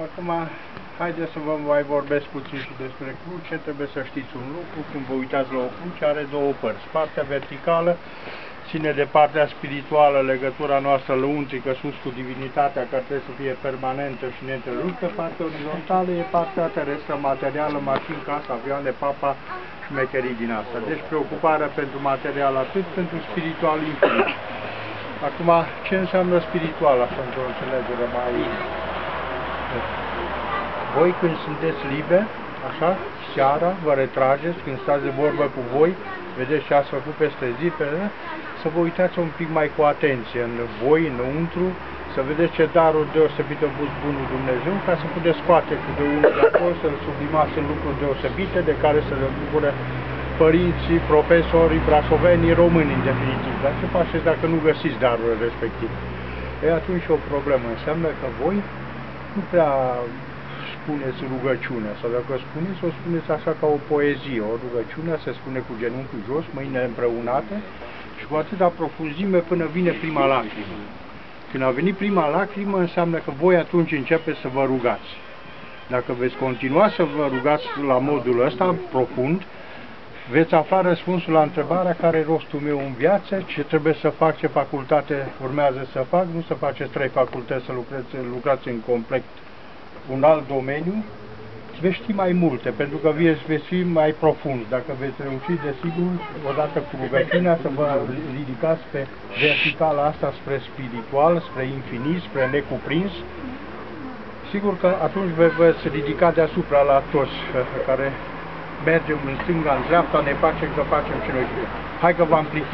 Acum, haideți să vă mai vorbesc puțin și despre cruce. Trebuie să știți un lucru, când vă uitați la o cruce, are două părți. Partea verticală ține de partea spirituală, legătura noastră lăuntrică sus cu divinitatea, care trebuie să fie permanentă și neîntreruptă. Partea orizontală e partea terestră, materială, mașini, casă, avioane, papa, șmecherii din asta. Deci preocuparea pentru material atât, pentru spiritual infinit. Acum, ce înseamnă spiritual, așa într-o înțelegere mai voi când sunteți liberi, așa, seara, vă retrageți, când stați de vorbă cu voi, vedeți ce ați făcut peste zi, pe, să vă uitați un pic mai cu atenție în voi, înăuntru, să vedeți ce daruri deosebite a pus Bunul Dumnezeu, ca să puteți scoate câte unul de acolo, să-l sublimați în lucruri deosebite, de care să le bucure părinții, profesorii, brasovenii, români, în definitiv. Dar ce faceți dacă nu găsiți darurile respective? E atunci o problemă. Înseamnă că voi nu prea spuneți rugăciunea, sau dacă o spuneți, o spuneți așa ca o poezie. O rugăciune se spune cu genunchiul jos, mâinile împreunate și cu atâta profunzime până vine prima lacrimă. Când a venit prima lacrimă, înseamnă că voi atunci începeți să vă rugați. Dacă veți continua să vă rugați la modul ăsta, profund, veți afla răspunsul la întrebarea care e rostul meu în viață, ce trebuie să fac, ce facultate urmează să fac, nu să faceți trei facultăți, să lucrați, lucrați în complet un alt domeniu, veți ști mai multe, pentru că veți, veți fi mai profund. Dacă veți reuși, desigur, odată cu rugăciunea, să vă ridicați pe verticala asta spre spiritual, spre infinit, spre necuprins, sigur că atunci vă veți ridica deasupra la toți care mergem în stânga, în dreapta, ne facem că facem ce noi Hai că v-am plictit.